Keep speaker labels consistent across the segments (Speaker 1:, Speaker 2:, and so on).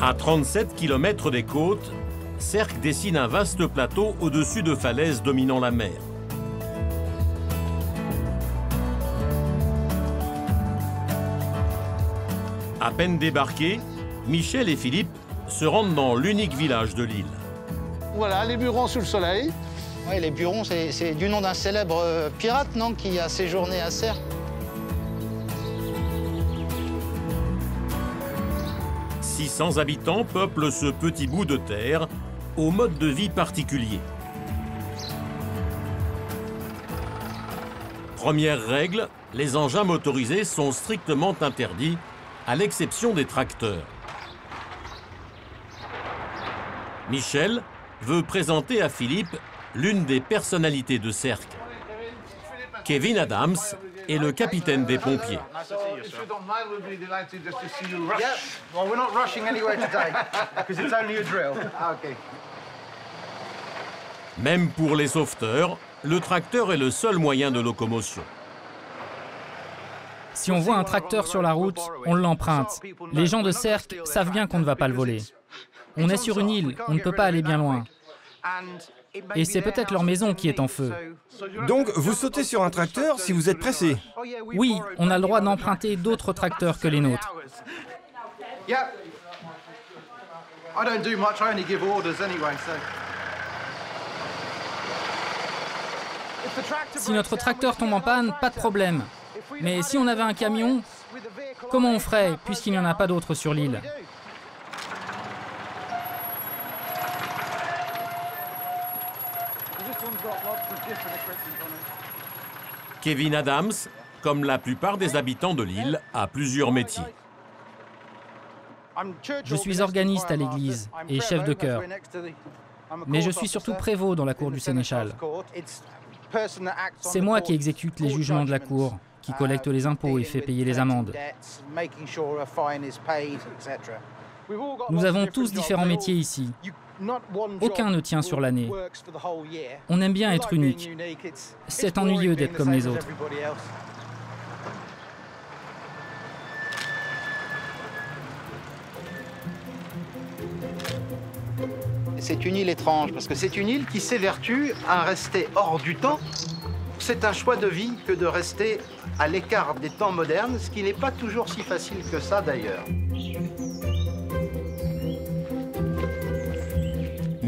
Speaker 1: À 37 km des côtes, Cercle dessine un vaste plateau au-dessus de falaises dominant la mer. À peine débarqués, Michel et Philippe se rendent dans l'unique village de l'île.
Speaker 2: Voilà, les burons sous le soleil.
Speaker 3: Oui, les Burons, c'est du nom d'un célèbre euh, pirate, non Qui a séjourné à Serre.
Speaker 1: 600 habitants peuplent ce petit bout de terre au mode de vie particulier. Première règle, les engins motorisés sont strictement interdits, à l'exception des tracteurs. Michel veut présenter à Philippe l'une des personnalités de Cercle. Kevin Adams est le capitaine des pompiers. Même pour les sauveteurs, le tracteur est le seul moyen de locomotion.
Speaker 4: Si on voit un tracteur sur la route, on l'emprunte. Les gens de Cercle savent bien qu'on ne va pas le voler. On est sur une île, on ne peut pas aller bien loin. Et c'est peut-être leur maison qui est en feu.
Speaker 5: Donc, vous sautez sur un tracteur si vous êtes pressé
Speaker 4: Oui, on a le droit d'emprunter d'autres tracteurs que les nôtres. Si notre tracteur tombe en panne, pas de problème. Mais si on avait un camion, comment on ferait puisqu'il n'y en a pas d'autres sur l'île?
Speaker 1: Kevin Adams, comme la plupart des habitants de l'île, a plusieurs métiers.
Speaker 4: Je suis organiste à l'église et chef de chœur. Mais je suis surtout prévôt dans la cour du Sénéchal. C'est moi qui exécute les jugements de la cour, qui collecte les impôts et fait payer les amendes. Nous avons tous différents métiers ici. Aucun ne tient sur l'année. On aime bien être unique. C'est ennuyeux d'être comme les autres.
Speaker 3: C'est une île étrange, parce que c'est une île qui s'évertue à rester hors du temps. C'est un choix de vie que de rester à l'écart des temps modernes, ce qui n'est pas toujours si facile que ça d'ailleurs.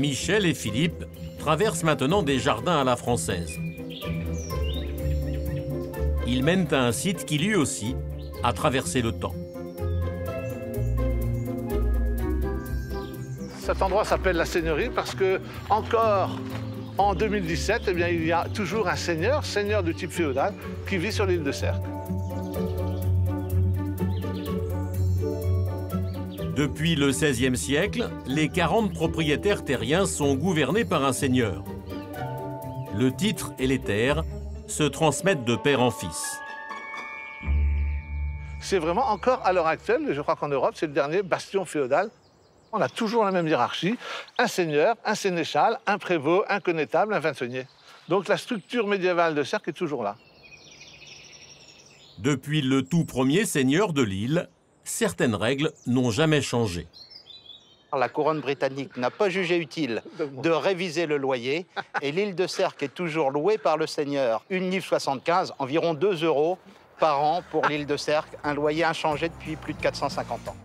Speaker 1: Michel et Philippe traversent maintenant des jardins à la française. Ils mènent à un site qui lui aussi a traversé le temps.
Speaker 2: Cet endroit s'appelle la Seigneurie parce que encore en 2017, eh il y a toujours un seigneur, seigneur du type féodal, qui vit sur l'île de Cercle.
Speaker 1: Depuis le XVIe siècle, les 40 propriétaires terriens sont gouvernés par un seigneur. Le titre et les terres se transmettent de père en fils.
Speaker 2: C'est vraiment encore à l'heure actuelle, je crois qu'en Europe, c'est le dernier bastion féodal. On a toujours la même hiérarchie, un seigneur, un sénéchal, un prévôt, un connétable, un vingt-seigneur. Donc la structure médiévale de Cercle est toujours là.
Speaker 1: Depuis le tout premier seigneur de l'île, certaines règles n'ont jamais changé.
Speaker 3: La couronne britannique n'a pas jugé utile de réviser le loyer et l'île de Cercle est toujours louée par le seigneur. Une livre 75, environ 2 euros par an pour l'île de Cercle, un loyer inchangé depuis plus de 450 ans.